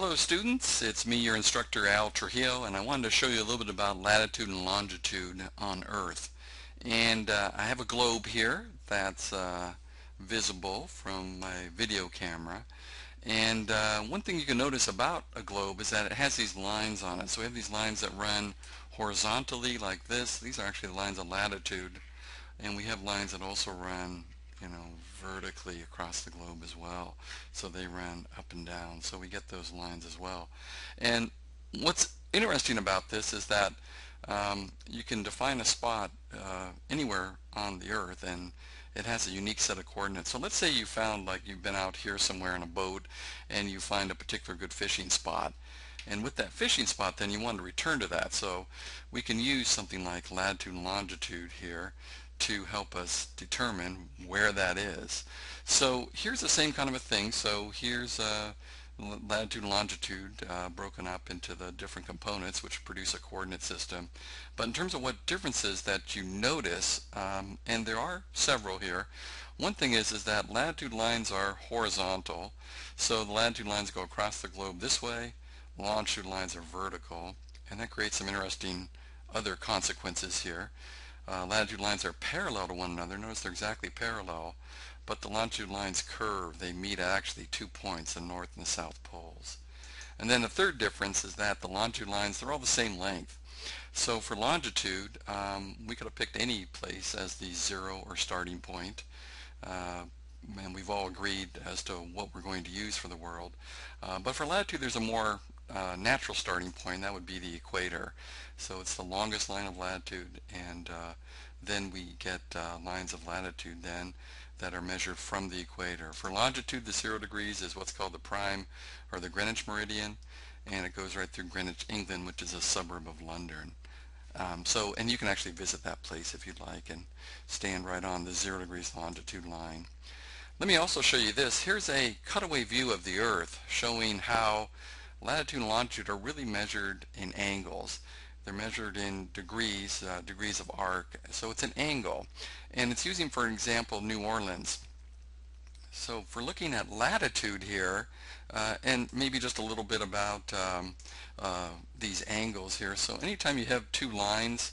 Hello students, it's me your instructor Al Trujillo and I wanted to show you a little bit about latitude and longitude on Earth. And uh, I have a globe here that's uh, visible from my video camera. And uh, one thing you can notice about a globe is that it has these lines on it. So we have these lines that run horizontally like this. These are actually the lines of latitude. And we have lines that also run you know, vertically across the globe as well. So they run up and down. So we get those lines as well. And what's interesting about this is that um, you can define a spot uh, anywhere on the earth and it has a unique set of coordinates. So let's say you found like you've been out here somewhere in a boat and you find a particular good fishing spot. And with that fishing spot then you want to return to that. So we can use something like latitude and longitude here to help us determine where that is. So here's the same kind of a thing. So here's uh, latitude and longitude uh, broken up into the different components which produce a coordinate system. But in terms of what differences that you notice, um, and there are several here, one thing is, is that latitude lines are horizontal. So the latitude lines go across the globe this way, longitude lines are vertical, and that creates some interesting other consequences here. Uh, latitude lines are parallel to one another. Notice they're exactly parallel, but the longitude lines curve. They meet at actually two points, the north and the south poles. And then the third difference is that the longitude lines, they're all the same length. So for longitude, um, we could have picked any place as the zero or starting point. Uh, and we've all agreed as to what we're going to use for the world. Uh, but for latitude, there's a more uh, natural starting point. That would be the equator. So it's the longest line of latitude, and uh, then we get uh, lines of latitude then that are measured from the equator. For longitude, the zero degrees is what's called the prime or the Greenwich meridian, and it goes right through Greenwich, England, which is a suburb of London. Um, so, and you can actually visit that place if you'd like and stand right on the zero degrees longitude line. Let me also show you this. Here's a cutaway view of the Earth showing how latitude and longitude are really measured in angles. They're measured in degrees, uh, degrees of arc. So it's an angle. And it's using, for example, New Orleans. So for looking at latitude here, uh, and maybe just a little bit about um, uh, these angles here. So anytime you have two lines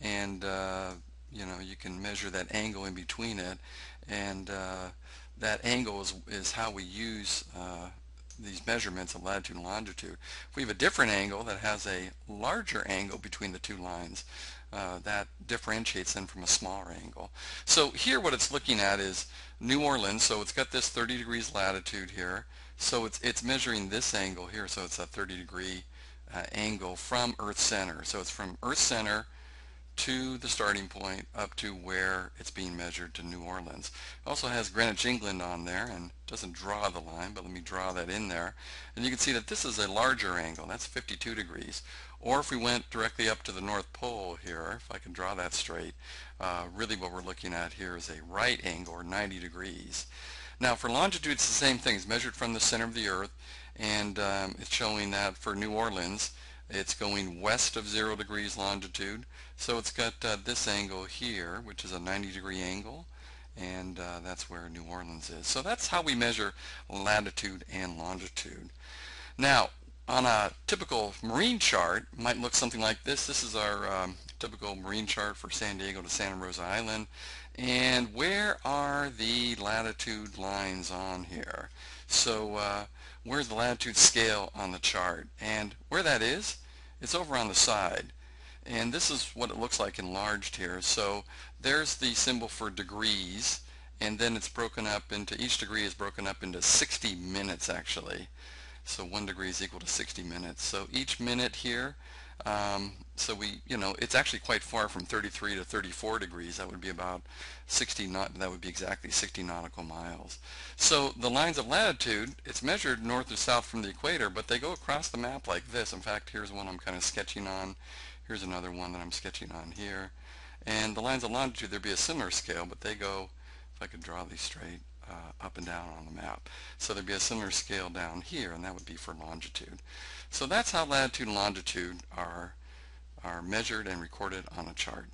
and uh, you know you can measure that angle in between it and uh, that angle is, is how we use uh, these measurements of latitude and longitude. If we have a different angle that has a larger angle between the two lines, uh, that differentiates them from a smaller angle. So here what it's looking at is New Orleans, so it's got this 30 degrees latitude here, so it's, it's measuring this angle here, so it's a 30 degree uh, angle from Earth center. So it's from Earth center to the starting point up to where it's being measured to New Orleans. It also has Greenwich, England on there and doesn't draw the line, but let me draw that in there. And you can see that this is a larger angle. That's 52 degrees. Or if we went directly up to the North Pole here, if I can draw that straight, uh, really what we're looking at here is a right angle or 90 degrees. Now for longitude it's the same thing. It's measured from the center of the earth and um, it's showing that for New Orleans it's going west of zero degrees longitude. So it's got uh, this angle here, which is a 90 degree angle, and uh, that's where New Orleans is. So that's how we measure latitude and longitude. Now, on a typical marine chart, might look something like this. This is our um, typical marine chart for San Diego to Santa Rosa Island. And where are the latitude lines on here? So uh, where's the latitude scale on the chart? And where that is, it's over on the side. And this is what it looks like enlarged here. So there's the symbol for degrees, and then it's broken up into, each degree is broken up into 60 minutes actually. So one degree is equal to 60 minutes. So each minute here, um, so we, you know, it's actually quite far from 33 to 34 degrees. That would be about 60 not. That would be exactly 60 nautical miles. So the lines of latitude, it's measured north or south from the equator, but they go across the map like this. In fact, here's one I'm kind of sketching on. Here's another one that I'm sketching on here. And the lines of longitude, there'd be a similar scale, but they go, if I could draw these straight, uh, up and down on the map. So there'd be a similar scale down here, and that would be for longitude. So that's how latitude and longitude are, are measured and recorded on a chart.